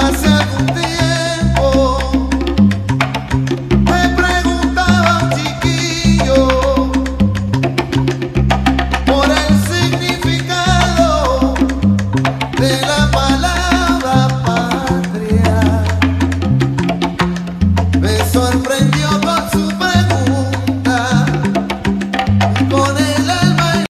Hace algún tiempo